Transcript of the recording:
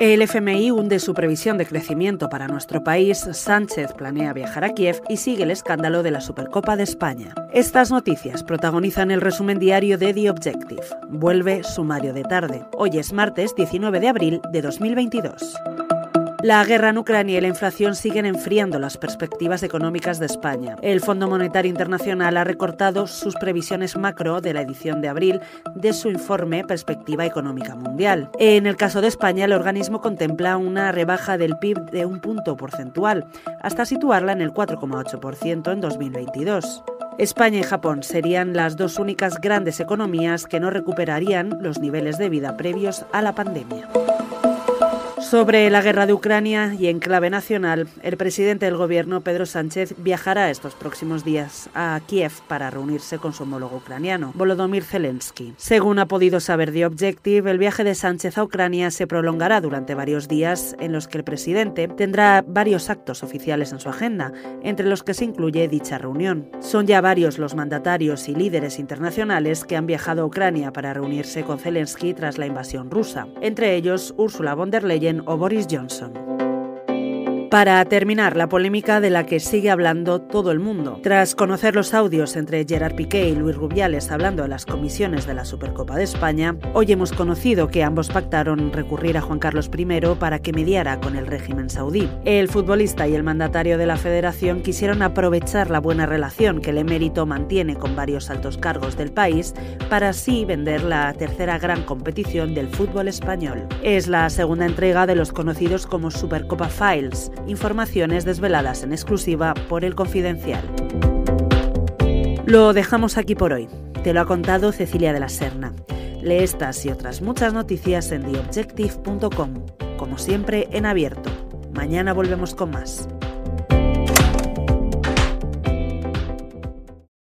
El FMI hunde su previsión de crecimiento para nuestro país, Sánchez planea viajar a Kiev y sigue el escándalo de la Supercopa de España. Estas noticias protagonizan el resumen diario de The Objective. Vuelve sumario de tarde. Hoy es martes 19 de abril de 2022. La guerra en Ucrania y la inflación siguen enfriando las perspectivas económicas de España. El Fondo Monetario Internacional ha recortado sus previsiones macro de la edición de abril de su informe Perspectiva Económica Mundial. En el caso de España, el organismo contempla una rebaja del PIB de un punto porcentual, hasta situarla en el 4,8% en 2022. España y Japón serían las dos únicas grandes economías que no recuperarían los niveles de vida previos a la pandemia. Sobre la guerra de Ucrania y en clave nacional, el presidente del gobierno, Pedro Sánchez, viajará estos próximos días a Kiev para reunirse con su homólogo ucraniano, Volodymyr Zelensky. Según ha podido saber The Objective, el viaje de Sánchez a Ucrania se prolongará durante varios días en los que el presidente tendrá varios actos oficiales en su agenda, entre los que se incluye dicha reunión. Son ya varios los mandatarios y líderes internacionales que han viajado a Ucrania para reunirse con Zelensky tras la invasión rusa, entre ellos Ursula von der Leyen Boris Johnson. Para terminar, la polémica de la que sigue hablando todo el mundo. Tras conocer los audios entre Gerard Piqué y Luis Rubiales hablando de las comisiones de la Supercopa de España, hoy hemos conocido que ambos pactaron recurrir a Juan Carlos I para que mediara con el régimen saudí. El futbolista y el mandatario de la federación quisieron aprovechar la buena relación que el emérito mantiene con varios altos cargos del país para así vender la tercera gran competición del fútbol español. Es la segunda entrega de los conocidos como Supercopa Files, informaciones desveladas en exclusiva por el Confidencial. Lo dejamos aquí por hoy. Te lo ha contado Cecilia de la Serna. Lee estas y otras muchas noticias en theobjective.com, como siempre en abierto. Mañana volvemos con más.